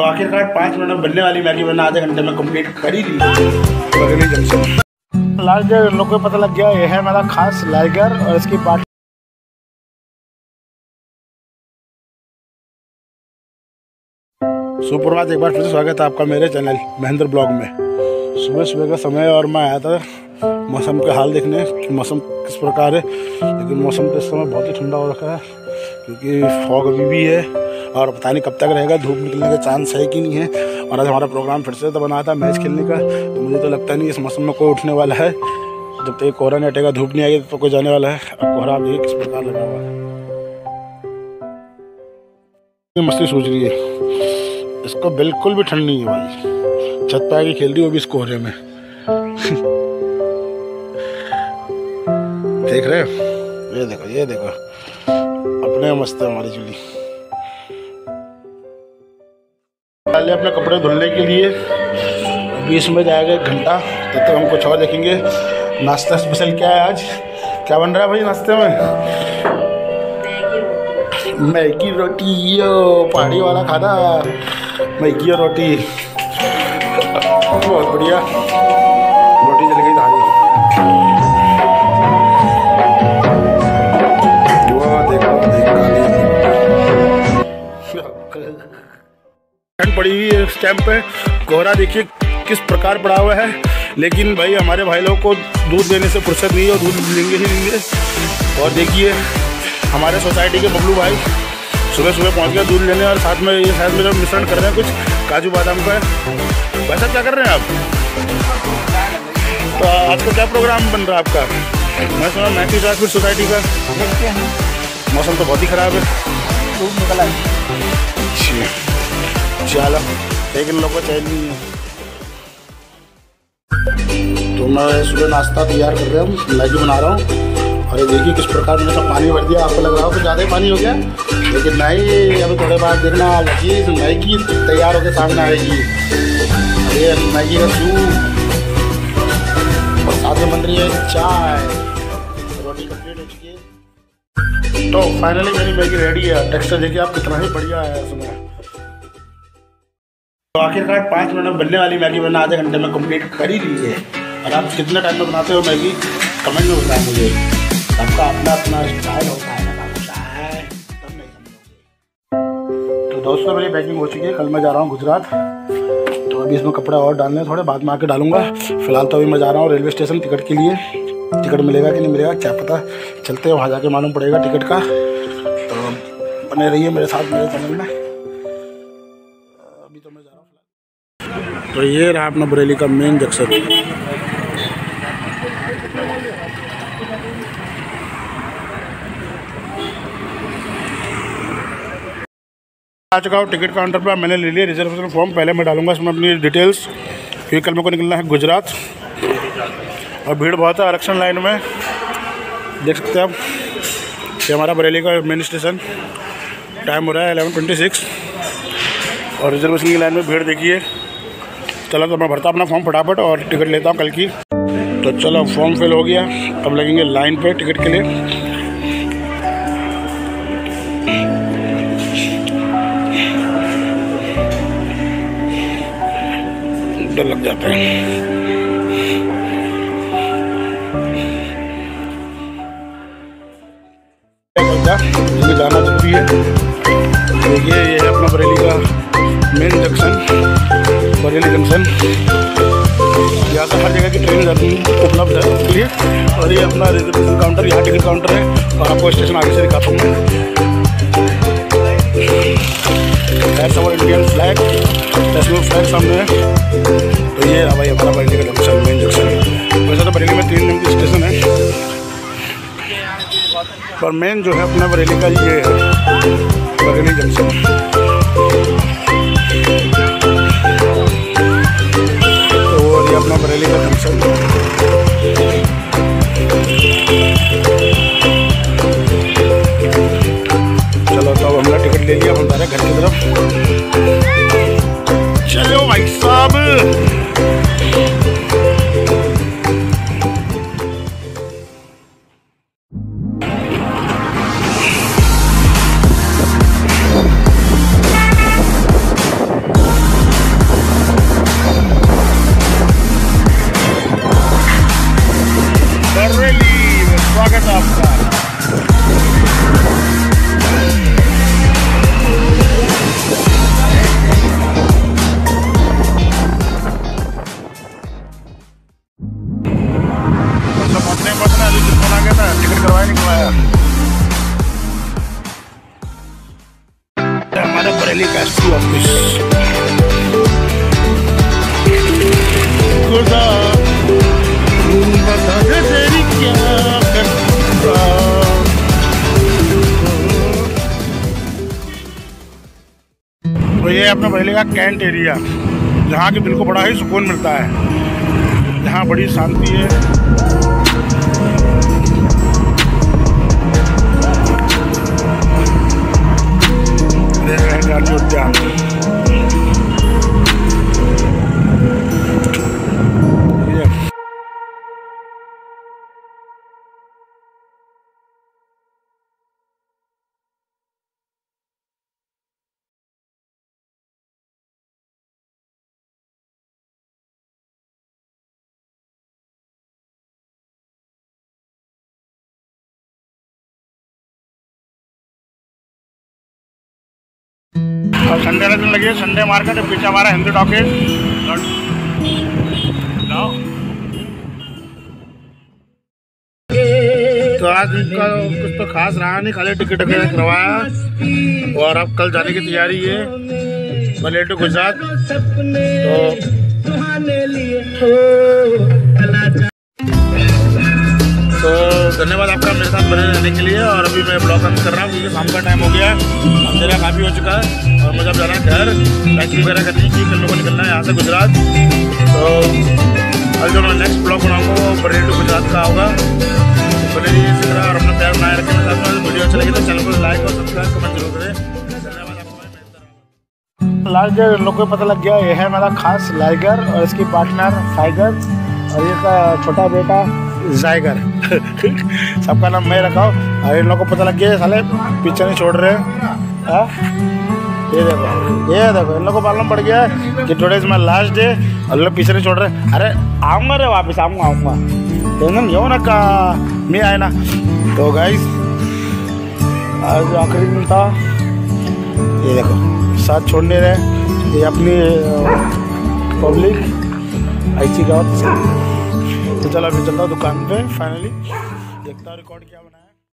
तो आखिरकार पाँच मिनट में बनने वाली मैगी मैंने आधे घंटे में कंप्लीट कर ही ली। जंक्शन लाइगर लोगों को पता लग गया ये है मेरा खास लाइगर और इसकी पार्टी सुप्रभात एक बार फिर से स्वागत है आपका मेरे चैनल महेंद्र ब्लॉग में। सुबह सुबह का समय और मैं आया था मौसम का हाल देखने कि मौसम किस प्रकार है। लेकिन मौसम तो इस समय बहुत ही ठंडा हो रखा है क्योंकि फॉग अभी भी है। और पता नहीं कब तक रहेगा, धूप निकलने का चांस है कि नहीं है। और आज हमारा प्रोग्राम फिर से तो बना था मैच खेलने का। तो मुझे तो लगता नहीं इस मौसम में कोई उठने वाला है। जब तक कोहरा नहीं हटेगा, धूप नहीं आएगी तो कोई जाने वाला है। अब कोहरा देखिए किस प्रकार लगा हुआ है। मस्ती सोच रही है। इसको बिल्कुल भी ठंड नहीं है भाई। छत पे आके खेल रही वो भी इस कोहरे में। देख रहे हो? ये देखो ये देखो। अपने मस्त है हमारी चुली डाले अपने कपड़े धुलने के लिए बीस में जाएगा एक घंटा। तब तक हम कुछ और देखेंगे। नाश्ता स्पेशल क्या है आज? क्या बन रहा है भाई नाश्ते में? मैगी रोटी, यो, पहाड़ी वाला खाना। मैगी और रोटी। बहुत बढ़िया। रोटी चल गई देखो ठंड पड़ी हुई है इस टाइम पे। कोहरा देखिए किस प्रकार पड़ा हुआ है। लेकिन भाई हमारे भाई लोग को दूध देने से फुर्सत नहीं है और दूध लेंगे ही लेंगे। और देखिए हमारे सोसाइटी के बबलू भाई सुबह सुबह पहुँच गया दूध लेने और साथ में ये शायद मेरा मिश्रण कर रहे हैं कुछ काजू बादाम का। वैसा क्या कर रहे हैं आप? तो आज का क्या प्रोग्राम बन रहा है आपका? मैं सुना मैथी फिर सोसाइटी का? मौसम तो बहुत ही ख़राब है। चलो लेकिन लोग नहीं है तो मैं सुबह नाश्ता तैयार कर रहा हूँ मैगी बना रहा हूँ ये देखिए किस प्रकार मैंने सब पानी भर दिया आपको लग रहा हो कि ज़्यादा पानी हो गया लेकिन नहीं अभी थोड़े बाद देखना तो मैगी तैयार होकर सामने आएगी अरे मैगी का सूप और साथ में बन रही है चाय रोटी कंप्लीट हो चुकी है तो फाइनली मेरी मैगी रेडी है। टेक्सचर देखिए आप कितना ही बढ़िया है इसमें तो आखिरकार पाँच मिनट में बनने वाली मैगी मैंने आधे घंटे में कंप्लीट कर ही ली है। और आप कितने टाइम में बनाते हो मैगी कमेंट में बताएँ मुझे। आपका अपना अपना स्टाइल होता है तो दोस्तों, मेरी पैकिंग हो चुकी है। कल मैं जा रहा हूँ गुजरात। तो अभी इसमें कपड़े और डालने थोड़े, बाद में आके डालूँगा। फ़िलहाल तो अभी मैं जा रहा हूँ रेलवे स्टेशन टिकट के लिए। टिकट मिलेगा कि नहीं मिलेगा, क्या पता। चलते हैं, वहाँ जाके मालूम पड़ेगा टिकट का। तो बने रहिए मेरे साथ, मेरे चैनल में। तो ये रहा अपना बरेली का मेन जंक्शन। आ चुका हूँ टिकट काउंटर पर। मैंने ले लिया रिजर्वेशन फॉर्म पहले मैं डालूँगा इसमें अपनी डिटेल्स क्योंकि कल मेरे को निकलना है गुजरात। और भीड़ बहुत है आरक्षण लाइन में। देख सकते हैं आप ये हमारा बरेली का मेन स्टेशन टाइम हो रहा है एलेवन ट्वेंटी सिक्स और रिजर्वेशन की लाइन में भीड़ देखिए। चलो तो मैं भरता अपना फॉर्म फटाफट और टिकट लेता हूँ कल की। तो चलो फॉर्म फिल हो गया। अब लगेंगे लाइन पे टिकट के लिए। डर लग जाता है। जाना ज़रूरी है। ट्रेन जाती उपलब्ध है इसलिए और ये अपना रिजर्वेशन काउंटर, यहाँ टिकट काउंटर है, और आपको स्टेशन आगे से दिखाता हूँ इंडियन फ्लैग नेशनल फ्लैग सामने है। तो ये भाई हमारा बरेली का जंक्शन मेन जंक्शन वैसे तो बरेली में तीन नंबर स्टेशन है। पर मेन जो है अपना बरेली का ये है, बरेली जंक्शन टिकट ले लिया हम डायरेक्ट घर की तरफ़। वापस खुदा बता दे तेरी क्या करता तो ये अपना पहले का कैंट एरिया जहाँ के दिल को बड़ा ही सुकून मिलता है। जहाँ बड़ी शांति है। और संडे का दिन लगे संडे मार्केट है, पीछे हमारा हिंदू टॉकेज तो आज इनका कुछ तो खास रहा नहीं, खाली टिकट करवाया। और अब कल जाने की तैयारी है। मले टू गुजरात। तो तो धन्यवाद आपका मेरे साथ बने रहने के लिए और अभी मैं ब्लॉग अंत कर रहा हूँ, क्योंकि शाम का टाइम हो गया है। अंधेरा काफ़ी हो चुका है और मुझे अब जाना है घर। टैक्सी वगैरह करनी थी कल को निकलना है यहाँ से गुजरात। तो आज जो मैं नेक्स्ट ब्लॉग बनाऊँगा, वो बड़े टू गुजरात का होगा। बने इसी तरह और अपना प्यार बनाए रखें साथ वीडियो अच्छा लगे तो चैनल को लाइक और सब्सक्राइब कमेंट ज़रूर करें। लास्ट लोग को पता लग गया, ये है मेरा खास लाइगर और इसकी पार्टनर टाइगर और ये छोटा बेटा जायगर सबका नाम मैं रखा हूँ। और इन लोगों को पता लग गया साले पीछे नहीं छोड़ रहे हैं। ये देखो ये देखो, इन लोगों को मालूम पड़ गया है कि today is my last day और लोग पीछे नहीं छोड़ रहे अरे, आऊँगा रे वापस, आऊँगा आऊँगा। टेंशन यो ना का, मैं आए ना। तो गाइस आज आखिरी दिन था, ये देखो, साथ छोड़ने रहे। ये अपनी पब्लिक ऐसी गाँव। तो चलो अभी चलता हूँ दुकान पे फाइनली देखता हूँ रिकॉर्ड क्या